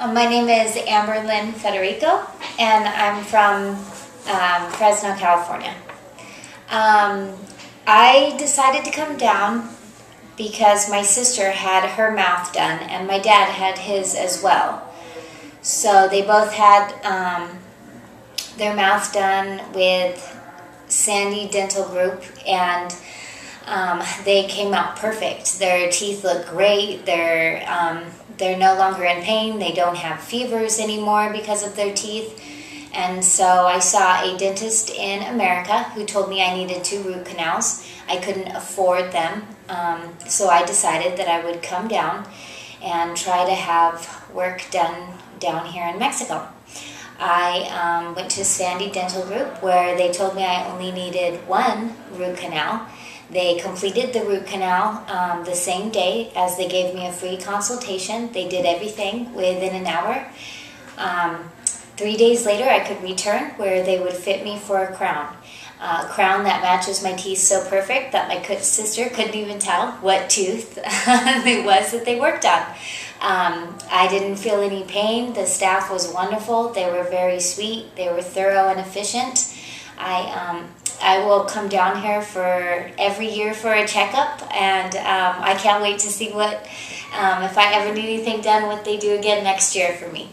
Uh, my name is Amber Lynn Federico, and I'm from um, Fresno, California. Um, I decided to come down because my sister had her mouth done, and my dad had his as well. So they both had um, their mouth done with Sani Dental Group, and um, they came out perfect. Their teeth look great. They're um, they're no longer in pain. They don't have fevers anymore because of their teeth. And so I saw a dentist in America who told me I needed two root canals. I couldn't afford them, um, so I decided that I would come down and try to have work done down here in Mexico. I um, went to Sani Dental Group where they told me I only needed one root canal they completed the root canal um, the same day as they gave me a free consultation. They did everything within an hour. Um, three days later, I could return where they would fit me for a crown. Uh, a crown that matches my teeth so perfect that my sister couldn't even tell what tooth it was that they worked on. Um, I didn't feel any pain. The staff was wonderful. They were very sweet. They were thorough and efficient. I um, I will come down here for every year for a checkup, and um, I can't wait to see what, um, if I ever need anything done, what they do again next year for me.